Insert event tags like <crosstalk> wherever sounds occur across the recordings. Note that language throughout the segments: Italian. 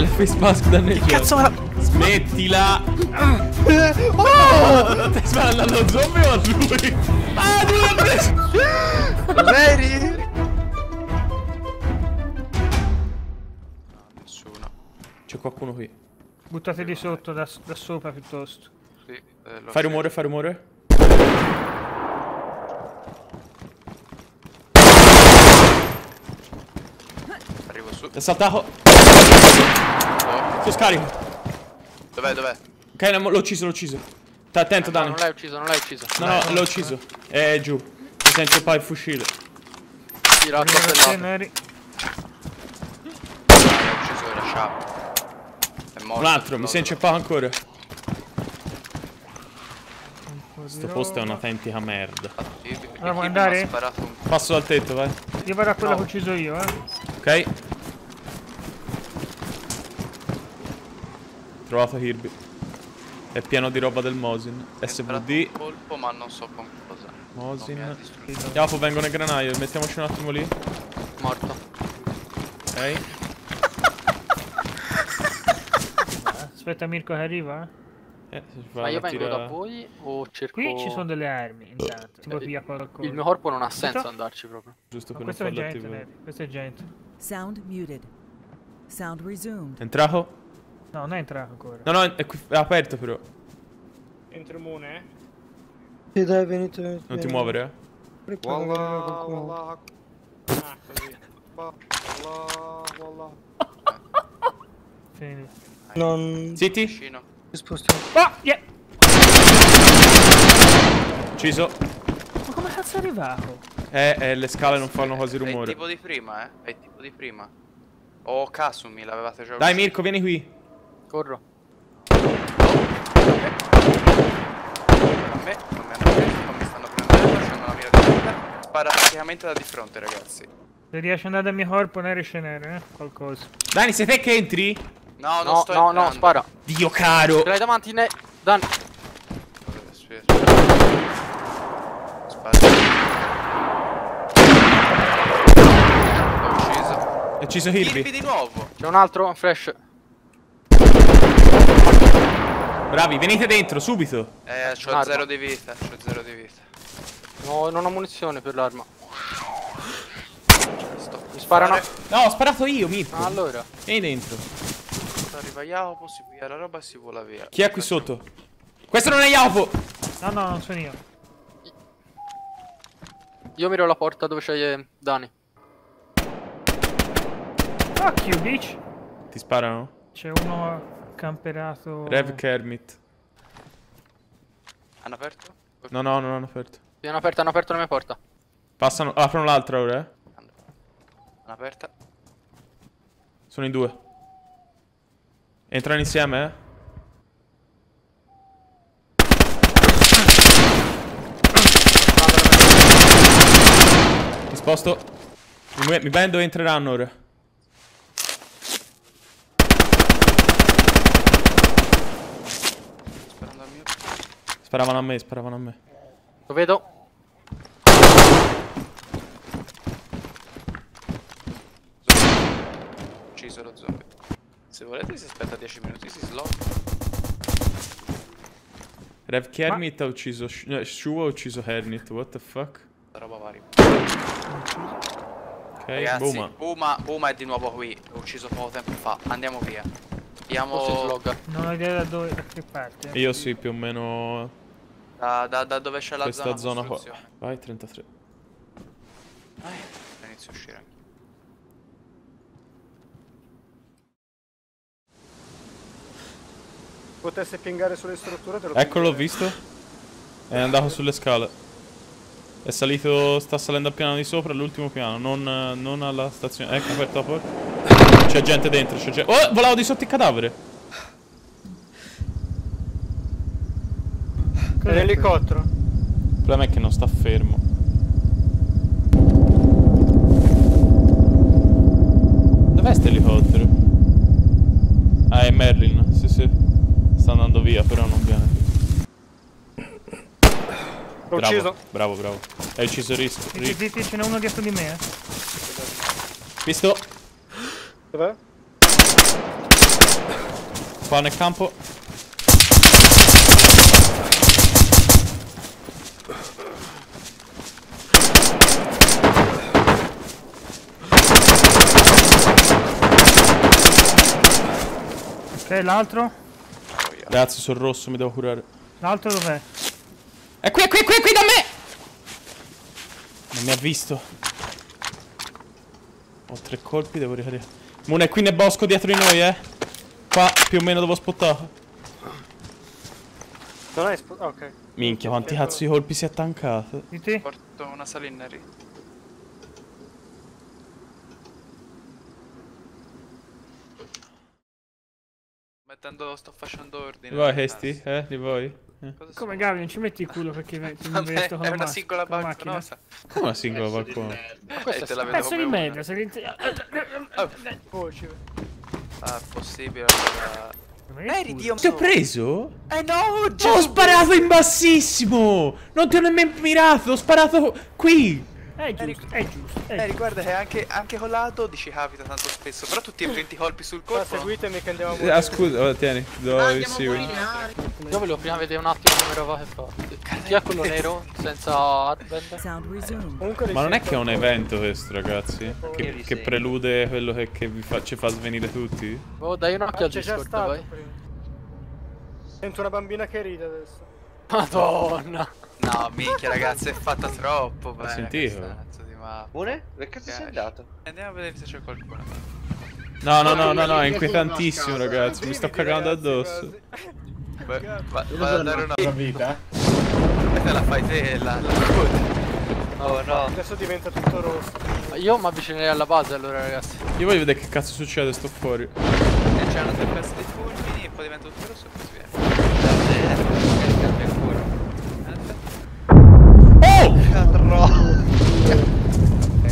la face mask danneggiata. Cazzo, ma... Smettila! Oh! Stai sparando allo zombie o a lui? Ah, lui l'ha preso! Veri? Nessuno. C'è qualcuno qui. Buttateli sotto da, da sopra piuttosto. Sì, eh, Fai rumore, fai rumore. Arrivo su. È saltato. Sto scarico. Dov'è, dov'è? Ok, no, l'ho ucciso, l'ho ucciso. Stai attento, No, Dani. non l'hai ucciso, non l'hai ucciso. No, no, l'ho ucciso. È giù. Mi sento poi il fucile. Tira coltellata. Neri. L'hai ucciso, lasciamo. È morto. Un altro, mi no, è inceppato ancora. Un po' di Sto posto è un'autentica merda. Allora, andare? Passo dal tetto, vai. Io vado a quella No. che ho ucciso io, eh. Ok. Trovato Kirby. È pieno di roba del Mosin. è SVD. colpo, ma non so con cosa. Non Mosin. Iapo, vengono i granaio. Mettiamoci un attimo lì. Morto. Ok. Aspetta Mirko che arriva. eh. Eh, Ma io vengo tira- da voi o cerco... Qui ci sono delle armi, intanto. Ti puoi Eh, pigliare qualcosa. Il mio corpo non ha senso Questo? andarci proprio. Giusto per non questo è farlo gente, attivare. Neri. Questo è gente. Sound muted. Sound resumed. Entrato? No, non è entrato ancora. No, no, è, qui- è aperto però. Entro Mone, eh? Sì, dai, venite. venite, Non ti muovere, eh. Arriva qualcuno. Ah, così. Fini. Non... Zitti. Vicino. Ti spostiamo. Oh, yeah! Ucciso. Ma come cazzo è arrivato? Eh, eh, le scale non fanno quasi È il rumore. tipo di prima, eh? È il tipo di prima. O Kasumi l'avevate già Dai. Mirko, vieni qui. Corro. A me non mi hanno preso, non mi stanno prendendo, c'hanno la mira di merda. Spara praticamente da di fronte, ragazzi. Se riesci ad andare dal mio corpo, Neri scenere, eh? Qualcosa. Dani, sei te che entri? No, non No, sto no, no, entrando. spara. Dio caro. Ce l'hai davanti, ne... Dan. Aspetta, aspetta. Spara. L'ho ucciso. È ucciso Kirby. Kirby di nuovo. C'è un altro, un flash. Bravi, venite dentro, subito. Eh, c'ho Arma. zero di vita, c'ho zero di vita. No, non ho munizione per l'arma. Sto Mi sparano. No, ho sparato io, Mirko. Ah, allora. Vieni dentro. Arriva Jacopo, si piglia la roba e si vola via. Chi è qui sotto? Questo non è Jacopo. No, no, non sono io. Io miro la porta dove c'è eh, Dani. Fuck you, bitch! Ti sparano? C'è uno camperato. Rev Kermit. Hanno aperto? No, no, non hanno aperto. Hanno aperto, hanno aperto la mia porta. Passano, aprono l'altra ora, eh. Hanno aperta. Sono in due. Entrano insieme, eh. Mi sposto. Mi, mi bene dove entreranno ora. Sparando al mio. Sparavano a me, sparavano a me. Lo vedo. Ucciso lo zombie. Se volete si aspetta 10 minuti, si slot. Rev Kermit ha ucciso. No, Shu ha ucciso Hernit. What the fuck? Roba varia. Ok, Ragazzi, Buma. Puma, Puma è di nuovo qui. L'ho ucciso poco tempo fa. Andiamo via. Slog. Non ho idea da dove. da che parte. Io sì, più o meno. da, da- da dove c'è la questa zona zona qua. Vai, 33. Vai, inizio a uscire anche. Potesse pingare sulle strutture te lo Ecco, l'ho visto. È andato sulle scale. È salito, sta salendo al piano di sopra, all'ultimo piano, non, non alla stazione. Ecco, aperto la porta. C'è gente dentro, c'è gente. Oh, volavo di sotto il cadavere. L'elicottero. Il problema è che non sta fermo. Dov'è sto elicottero? Ah, è Merlin, sì sì. Sta andando via, però non viene più. L'ho ucciso. bravo, bravo. Hai ucciso Risk. zitti, ce n'è uno dietro di me, eh. Visto? Dov'è? Qua nel campo. Ok, l'altro? Ragazzi, sul rosso, mi devo curare. L'altro dov'è? È qui, è qui, è qui, è qui da me! Non mi ha visto. Ho tre colpi, devo ricaricare. Muna è qui nel bosco dietro di noi, eh. Qua, più o meno dove ho spottato. Non hai sp- Ok. Minchia, quanti cazzo di colpi si è tancato. Di te? Porto una salinari. Mettendo, sto facendo ordine. Hesti, tasto. eh, li vuoi? Eh. Come? Gabi, non ci metti il culo perché <laughs> ti Vabbè, vesto con è la una singola macchina? Come una singola qualcuno? E te la vedo Pezzo come di merda, se li... Voce. Ah, possibile. allora. Eri Dio Ti ho preso? Eh no, Ho sparato in bassissimo! Non ti ho nemmeno mirato, ho sparato qui! È giusto, è giusto. È Eh, giusto. guarda che anche, anche con la 12 capita tanto spesso. Però tutti e 20 colpi sul colpo. seguitemi che andiamo a Ah, morire. scusa, oh, tieni, do il seguito. Io volevo prima vedere un attimo come eravate fatti. Chi è quello nero? Senza hardband? Comunque Ma non è che è un evento questo, ragazzi? Che, che prelude quello che, che vi fa, ci fa svenire tutti? Oh, dai un occhio Ah, al Discord, vai. prima. Sento una bambina che ride adesso. Madonna. No, minchia, ragazzi, è fatta troppo bene. mappa. Mune? Dove cazzo sei andato? Andiamo a vedere se c'è qualcuno. No, no, no, no, no, è inquietantissimo, ragazzi. Mi sto cagando addosso. quasi. Va- va- Vado a dare una vita. Questa la fai te, la, la Oh no. Adesso diventa tutto rosso. Io mi avvicinerei alla base allora ragazzi. Io voglio vedere che cazzo succede, sto fuori. E c'hanno tre pezzi di fulmini e poi diventa tutto rosso e poi si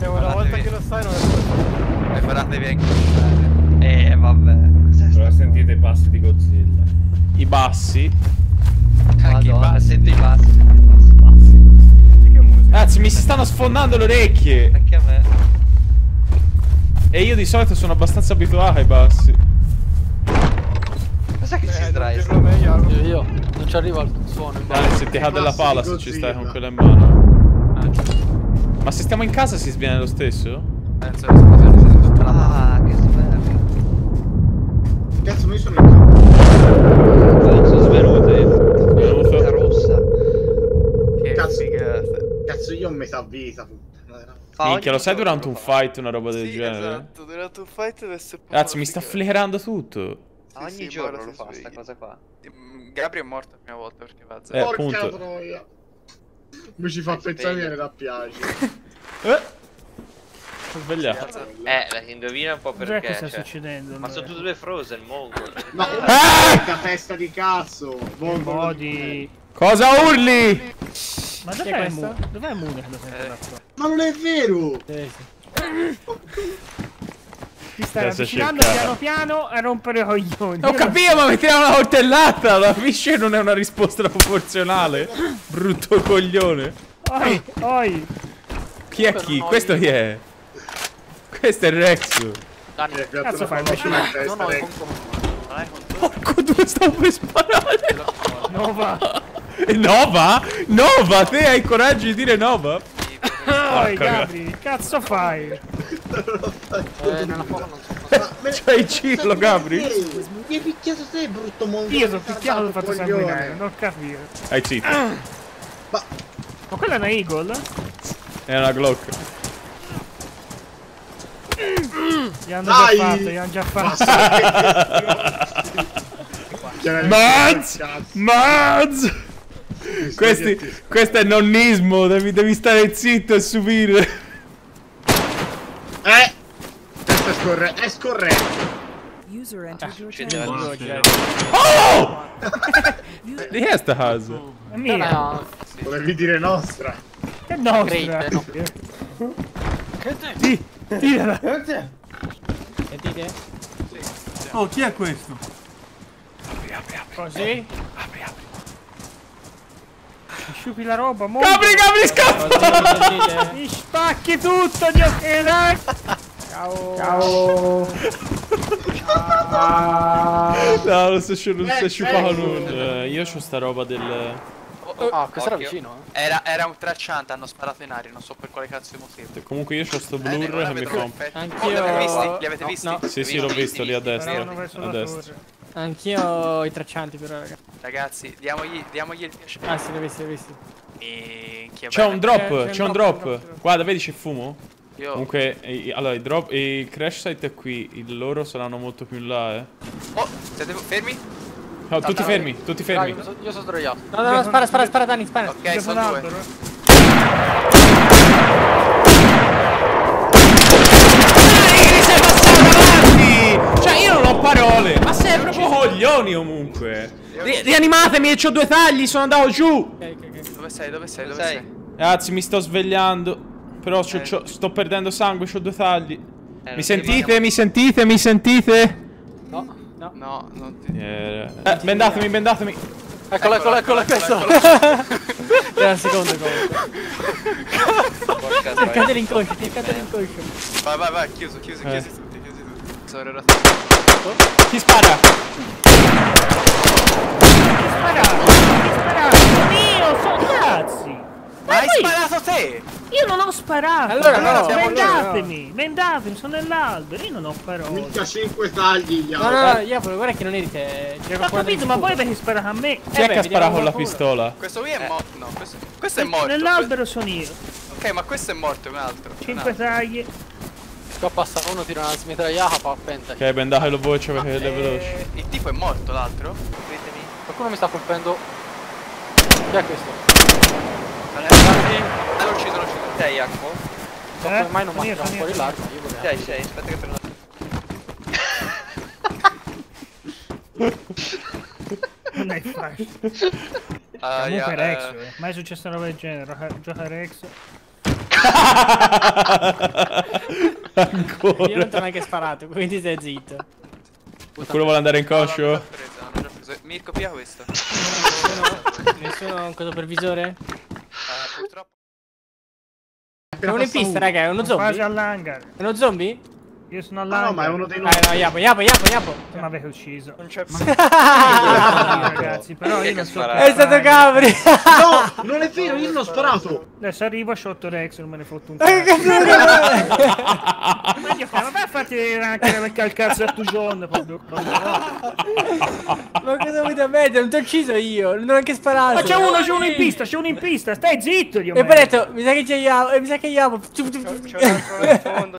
E una volta che lo sai non è E faratevi a incrociare. Eh vabbè. Ora sentite i passi di Godzilla. I bassi. Anche i Madonna, bassi. sento i bassi, sento i bassi. che musica. Ragazzi, mi si stanno sfondando le orecchie. Anche a me. E io di solito sono abbastanza abituato ai bassi. Cos'è che Eh. Arlo. Io, io. Non ci arriva il suono in Dai, base. se ti cade la pala se ci stai con quella in mano. Ah, giusto. Ma se stiamo in casa si sviene lo stesso? Penso l'esplosione sia tutta la mappa. Ah, che svelto. Cazzo, ma io sono in campo. Sono svenute. Svenuto. Vita rossa. Che Cazzo. figata. Cazzo, io ho metà vita. puttana. Fa Minchia, lo sai durante un fight una roba del Sì, genere? esatto, durante un fight deve essere Ragazzi, mi sta flickerando tutto. Ogni Sì, sì, giorno lo si fa sveglia. sta cosa qua. Gabri è morto la prima volta perché va a Eh, zero. Porca appunto. troia. Mi ci fa <laughs> Eh, pensare sveglia. da piace. Eh. Sono svegliato. Eh, la indovina un po' perché. che sta cioè. succedendo? Ma sono tutte due frozen, mongol. No, Ah! da testa di cazzo. Mongolo Modi... Cosa urli? Ma dov'è questa? Dov'è Mune Eh. Ma non è vero! <laughs> Ti stai Adesso avvicinando piano piano a rompere i coglioni. Ho capito, ma tira una coltellata. La fish non è una risposta proporzionale. Brutto coglione. Oi, oi. Chi è chi? Questo chi è? Questo è Rex. Dani, Eh, Cazzo fai, testa, ho il Rex. conto. Porco due stavo per sparare. Nova. Nova? Nova, te hai il coraggio di dire Nova? Oi, Porca Gabri, che cazzo fai? <laughs> Eh, nella foto non so. Ma C'hai il ciclo, Gabri? Mi hai picchiato te, brutto mongolo. Io sono picchiato e ho fatto sanguinare, non capire. Hai zitto. Ma quella è una Eagle? È una Glock. Gli hanno Dai! già fatto, gli hanno già fatto. Maz! <laughs> Maz! Questi, questo è nonnismo, devi, devi stare zitto e subire. Eh! Questo è scorretto. È scorretto. User entered your Scendeva channel. lì. Oh! <laughs> Di chi è sta casa? È mia. No, Volevi dire nostra. Che nostra. Great, no. Sì, tirala. Oh, chi è questo? Così. Apri, apri. Mi sciupi la roba, mo. Gabri, Gabri, scappa! Mi spacchi tutto, Dio che Ciao. Ciao. <laughs> No, non si sciu- non si sciupava nulla. Eh, Io c'ho sta roba del... Ah, questo era Occhio. vicino, eh. Era, era un tracciante, hanno sparato in aria, non so per quale cazzo di motivo. Comunque io c'ho sto Eh, blur ora che mi fa un... perfetto. Anch'io- Li avete visti? No, no. Sì, sì, l'ho visto lì a destra. A destra. Anch'io i traccianti, però, raga. Ragazzi, diamogli, diamogli il piacere. Ah, ho li ho visti. Minchia, C'è un drop, c'è un drop, drop. Guarda, vedi c'è fumo? Io... Comunque, i- allora, i drop, i crash site è qui, il loro saranno molto più in là, eh. Oh, siete fermi? No, tutti no. fermi, tutti Dai, fermi. io so- io sono sdraiato. No, no, no, spara, spara, spara, Dani, spara. Ok, sono due. Cioè, io non ho parole. Ma sei proprio coglioni comunque. Ri- rianimatemi, c'ho due tagli, sono andato giù. Ok, ok, ok. Dove sei? Dove sei? Dove sei? sei? Ragazzi, mi sto svegliando. Però Eh. sto perdendo sangue, c'ho due tagli. Eh, Mi sentite? ti- Mi sentite? Mi sentite? No, no. No, non ti... Eh, eh, bendatemi, bendatemi. Eccolo, eccolo, eccolo, eccolo, questo. Era il <laughs> secondo comunque. Cercate l'inconscio, cercate l'inconscio. Vai, vai, vai, chiuso, chiuso, Eh. Chiusi tutti, chiusi tutti. Sono in Chi spara? Io sono cazzi! Ma hai sparato te! Io non ho sparato! Allora no. Vendatemi! Vendatemi, sono nell'albero, io non ho parole! Minchia 5 tagli gli No, altri. no, no, Iapolo, guarda che non eri te. Ho capito, ma poi perché sparato a me? Chi è beh, che ha sparato con la pistola? Questo qui è morto. No, questo, questo è morto. Nell'albero sono io. Ok, ma questo è morto, è un altro. è un 5 altro. tagli. Qua passa uno, tira una smitragliata, fa penta. Ok, bendatelo voi, c'è perché le veloci. Eh, il tipo è morto, l'altro? Qualcuno mi sta colpendo. Chi è questo? Ah, l'ho ucciso, l'ho ucciso. Sei Jacopo? So Eh, come mai non manca sono fuori io. l'arma, io volevo. Sei, sei, aspetta che prendo <laughs> Non è facile. Ah, Comunque yeah, Rex, eh, eh. mai è successo una roba del genere. Gioca- Gioca <laughs> <laughs> Rex. Io non ti ho Ancora. neanche sparato, quindi stai zitto. Qualcuno vuole andare in coscio? Mirko, pia questo. Nessuno ha un coso per visore? Eh, purtroppo. È uno in pista, raga, è uno zombie? all'hangar. È uno zombie? Io sono Ah all'hangar. no, ma è uno dei Ah nostri. no, Iapo, Iapo, Iapo, Iapo. Mi avete ucciso. Non c'è <laughs> Ah, ragazzi, però è io che non so. sparato? È stato Gabri! No, <laughs> non è vero, io non ho sparato. Adesso arrivo a shot Rex, non me ne fotto un Che <laughs> cazzo. Ma io fa, vabbè a farti anche perché il cazzo a tu John proprio. Ma cosa vuoi da me? Non ti ho ucciso io, non ho neanche sparato. Ma c'è uno, c'è uno in pista, c'è uno in pista, stai zitto, E poi ho detto, mi sa che c'è Iapo, e mi sa che Iapo. C'è un altro nel fondo.